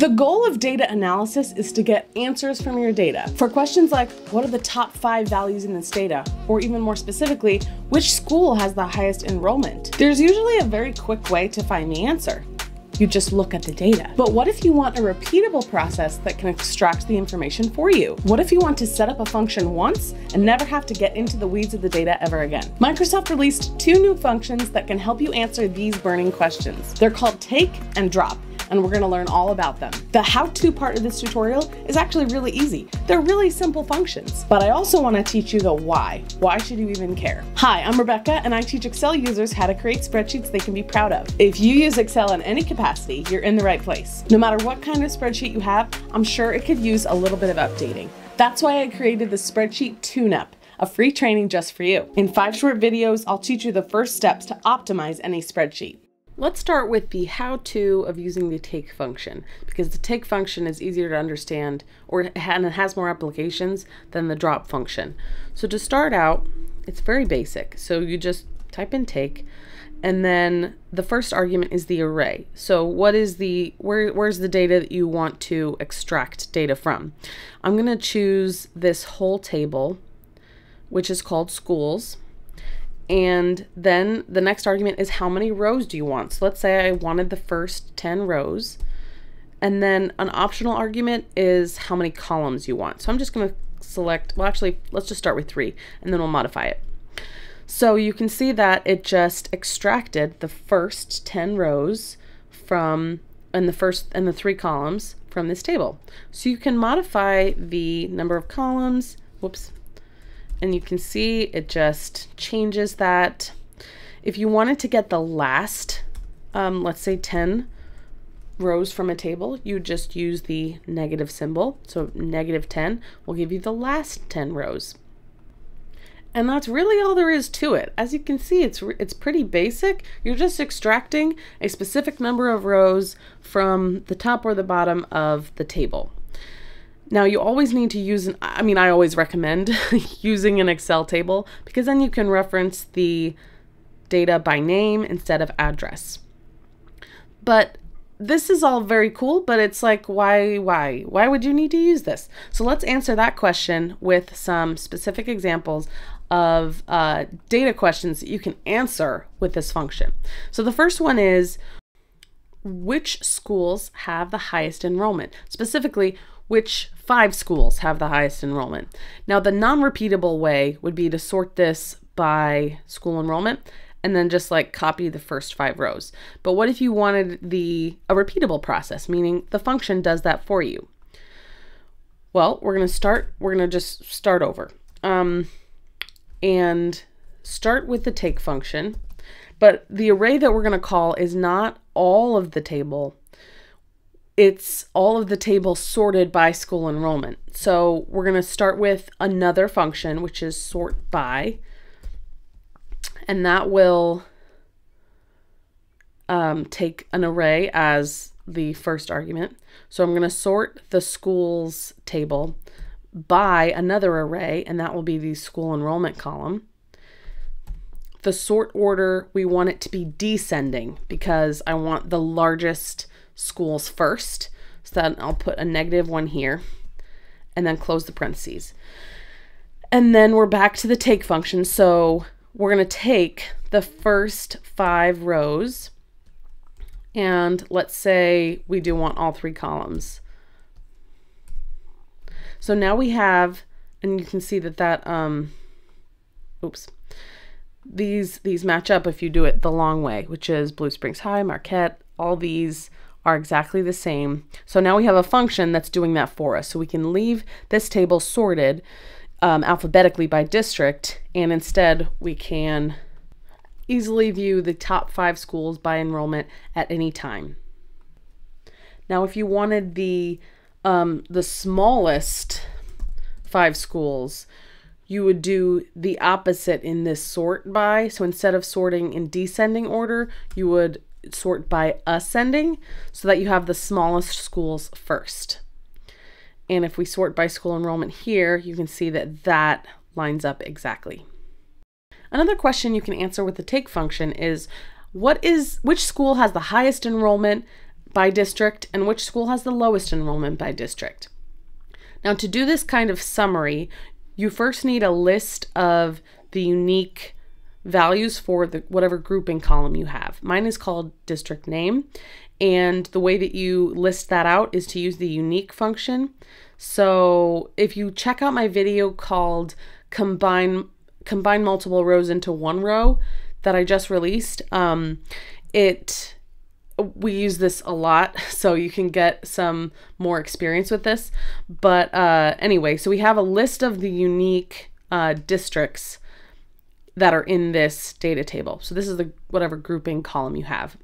The goal of data analysis is to get answers from your data. For questions like, what are the top five values in this data? Or even more specifically, which school has the highest enrollment? There's usually a very quick way to find the answer. You just look at the data. But what if you want a repeatable process that can extract the information for you? What if you want to set up a function once and never have to get into the weeds of the data ever again? Microsoft released two new functions that can help you answer these burning questions. They're called take and drop and we're gonna learn all about them. The how-to part of this tutorial is actually really easy. They're really simple functions, but I also wanna teach you the why. Why should you even care? Hi, I'm Rebekah, and I teach Excel users how to create spreadsheets they can be proud of. If you use Excel in any capacity, you're in the right place. No matter what kind of spreadsheet you have, I'm sure it could use a little bit of updating. That's why I created the Spreadsheet Tune-Up, a free training just for you. In five short videos, I'll teach you the first steps to optimize any spreadsheet. Let's start with the how-to of using the take function because the take function is easier to understand or and it has more applications than the drop function. So to start out, it's very basic. So you just type in take and then the first argument is the array. So what is the where where's the data that you want to extract data from? I'm going to choose this whole table which is called schools and then the next argument is how many rows do you want? So let's say I wanted the first 10 rows. And then an optional argument is how many columns you want. So I'm just going to select, well, actually, let's just start with three and then we'll modify it. So you can see that it just extracted the first 10 rows from, and the first, and the three columns from this table. So you can modify the number of columns, whoops, and you can see it just changes that. If you wanted to get the last, um, let's say 10 rows from a table, you just use the negative symbol. So negative 10 will give you the last 10 rows. And that's really all there is to it. As you can see, it's it's pretty basic. You're just extracting a specific number of rows from the top or the bottom of the table. Now you always need to use, an, I mean, I always recommend using an Excel table because then you can reference the data by name instead of address. But this is all very cool, but it's like, why, why, why would you need to use this? So let's answer that question with some specific examples of uh, data questions that you can answer with this function. So the first one is, which schools have the highest enrollment? Specifically, which five schools have the highest enrollment. Now, the non repeatable way would be to sort this by school enrollment and then just like copy the first five rows. But what if you wanted the a repeatable process, meaning the function does that for you? Well, we're going to start, we're going to just start over. Um, and start with the take function. But the array that we're going to call is not all of the table it's all of the tables sorted by school enrollment. So we're going to start with another function, which is sort by, and that will um, take an array as the first argument. So I'm going to sort the schools table by another array, and that will be the school enrollment column. The sort order, we want it to be descending because I want the largest schools first. So then I'll put a negative one here and then close the parentheses. And then we're back to the take function. So we're going to take the first five rows and let's say we do want all three columns. So now we have, and you can see that that, um, oops, these, these match up if you do it the long way, which is Blue Springs High, Marquette, all these are exactly the same. So now we have a function that's doing that for us. So we can leave this table sorted um, alphabetically by district, and instead we can easily view the top five schools by enrollment at any time. Now, if you wanted the um, the smallest five schools, you would do the opposite in this sort by. So instead of sorting in descending order, you would sort by ascending so that you have the smallest schools first. And if we sort by school enrollment here, you can see that that lines up exactly. Another question you can answer with the take function is what is which school has the highest enrollment by district and which school has the lowest enrollment by district. Now, to do this kind of summary, you first need a list of the unique values for the whatever grouping column you have. Mine is called district name, and the way that you list that out is to use the unique function. So if you check out my video called combine combine multiple rows into one row that I just released, um, it we use this a lot so you can get some more experience with this but uh, anyway so we have a list of the unique uh, districts that are in this data table so this is the whatever grouping column you have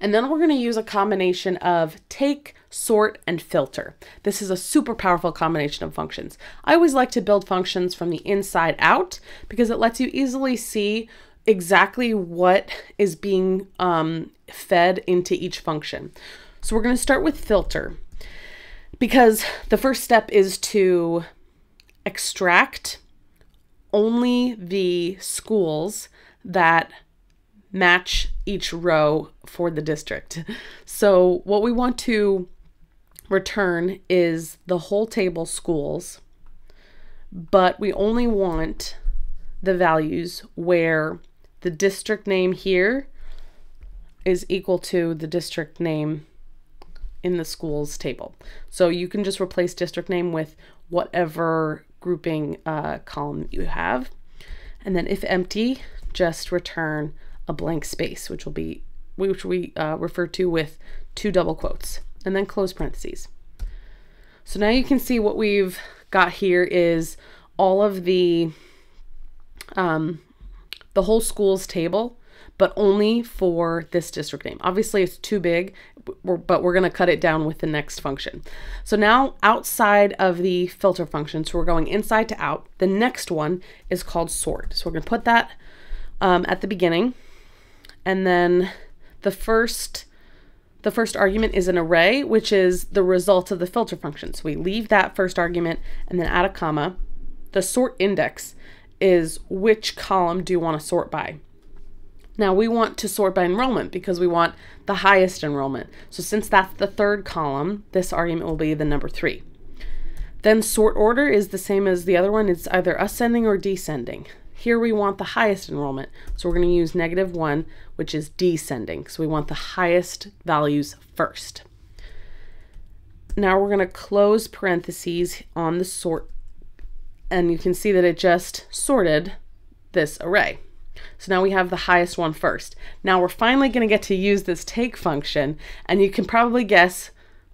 and then we're going to use a combination of take, sort, and filter. This is a super powerful combination of functions. I always like to build functions from the inside out because it lets you easily see exactly what is being um, fed into each function. So we're going to start with filter because the first step is to extract only the schools that match each row for the district. So what we want to return is the whole table schools, but we only want the values where the district name here is equal to the district name in the schools table. So you can just replace district name with whatever grouping uh, column you have. And then if empty, just return a blank space, which will be which we uh, refer to with two double quotes, and then close parentheses. So now you can see what we've got here is all of the um, the whole school's table, but only for this district name. Obviously, it's too big, but we're going to cut it down with the next function. So now outside of the filter function, so we're going inside to out, the next one is called sort. So we're going to put that um, at the beginning. And then the first the first argument is an array, which is the result of the filter function. So we leave that first argument and then add a comma. The sort index is which column do you want to sort by? Now we want to sort by enrollment because we want the highest enrollment. So since that's the third column, this argument will be the number three. Then sort order is the same as the other one. It's either ascending or descending. Here we want the highest enrollment, so we're going to use negative 1, which is descending. So we want the highest values first. Now we're going to close parentheses on the sort, and you can see that it just sorted this array. So now we have the highest one first. Now we're finally going to get to use this take function, and you can probably guess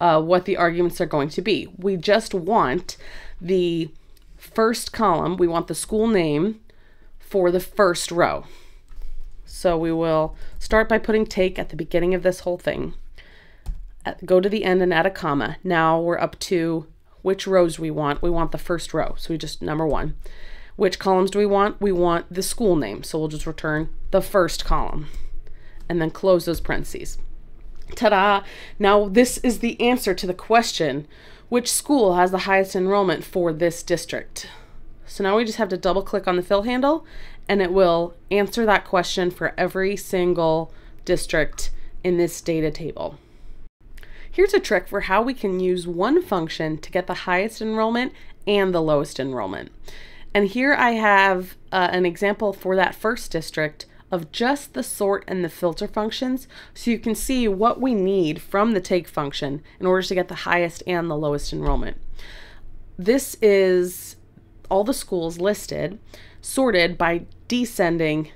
uh, what the arguments are going to be. We just want the first column, we want the school name, for the first row. So we will start by putting take at the beginning of this whole thing. Go to the end and add a comma. Now we're up to which rows we want. We want the first row. So we just number one. Which columns do we want? We want the school name. So we'll just return the first column and then close those parentheses. Ta-da! Now this is the answer to the question, which school has the highest enrollment for this district? So now we just have to double click on the fill handle and it will answer that question for every single district in this data table. Here's a trick for how we can use one function to get the highest enrollment and the lowest enrollment. And here I have uh, an example for that first district of just the sort and the filter functions so you can see what we need from the take function in order to get the highest and the lowest enrollment. This is all the schools listed sorted by descending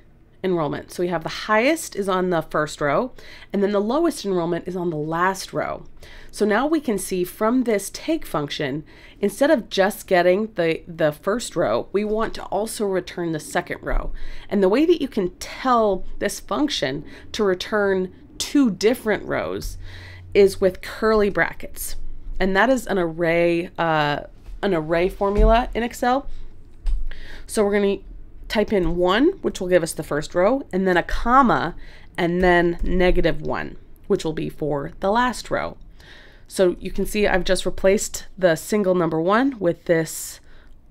enrollment. So we have the highest is on the first row, and then the lowest enrollment is on the last row. So now we can see from this take function, instead of just getting the, the first row, we want to also return the second row. And the way that you can tell this function to return two different rows is with curly brackets. And that is an array uh, an array formula in Excel. So we're going to type in 1, which will give us the first row, and then a comma, and then negative 1, which will be for the last row. So you can see I've just replaced the single number 1 with this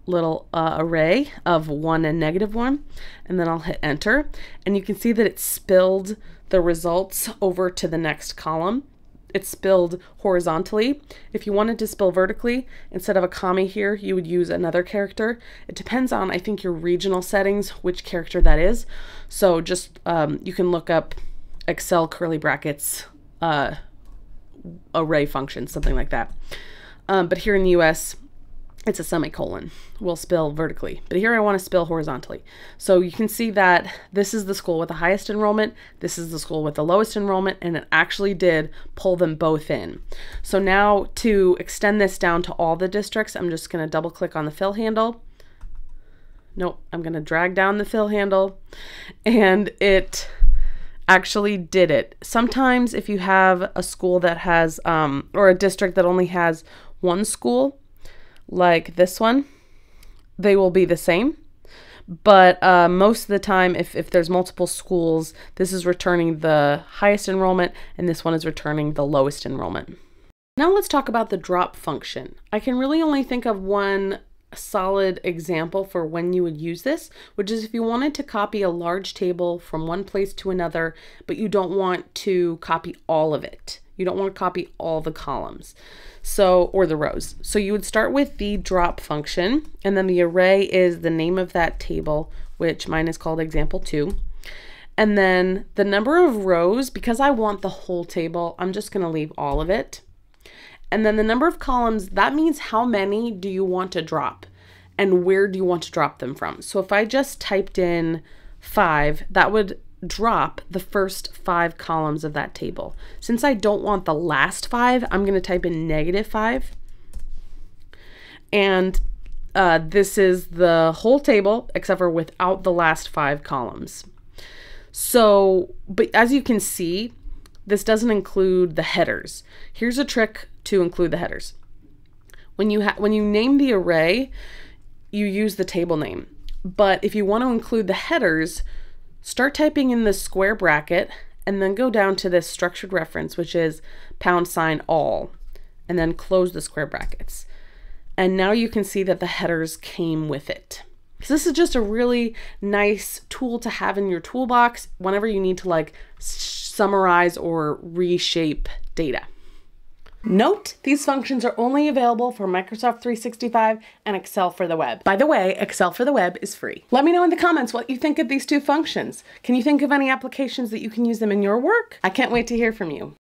little uh, array of 1 and negative 1, and then I'll hit enter, and you can see that it spilled the results over to the next column. It's spilled horizontally. If you wanted to spill vertically, instead of a comma here, you would use another character. It depends on, I think, your regional settings, which character that is. So just, um, you can look up Excel curly brackets uh, array function, something like that. Um, but here in the US, it's a semicolon. We'll spill vertically, but here I want to spill horizontally. So you can see that this is the school with the highest enrollment, this is the school with the lowest enrollment, and it actually did pull them both in. So now to extend this down to all the districts, I'm just going to double click on the fill handle. Nope, I'm going to drag down the fill handle, and it actually did it. Sometimes if you have a school that has, um, or a district that only has one school, like this one, they will be the same. But uh, most of the time, if, if there's multiple schools, this is returning the highest enrollment and this one is returning the lowest enrollment. Now let's talk about the drop function. I can really only think of one solid example for when you would use this, which is if you wanted to copy a large table from one place to another, but you don't want to copy all of it. You don't want to copy all the columns. So, or the rows. So you would start with the drop function, and then the array is the name of that table, which mine is called example two. And then the number of rows, because I want the whole table, I'm just going to leave all of it. And then the number of columns, that means how many do you want to drop and where do you want to drop them from. So if I just typed in five, that would drop the first five columns of that table. Since I don't want the last five, I'm going to type in negative five. And uh, this is the whole table except for without the last five columns. So, but as you can see, this doesn't include the headers. Here's a trick to include the headers. When you when you name the array, you use the table name. But if you want to include the headers, start typing in the square bracket and then go down to this structured reference, which is pound sign all, and then close the square brackets. And now you can see that the headers came with it. So this is just a really nice tool to have in your toolbox whenever you need to like summarize or reshape data. Note, these functions are only available for Microsoft 365 and Excel for the web. By the way, Excel for the web is free. Let me know in the comments what you think of these two functions. Can you think of any applications that you can use them in your work? I can't wait to hear from you.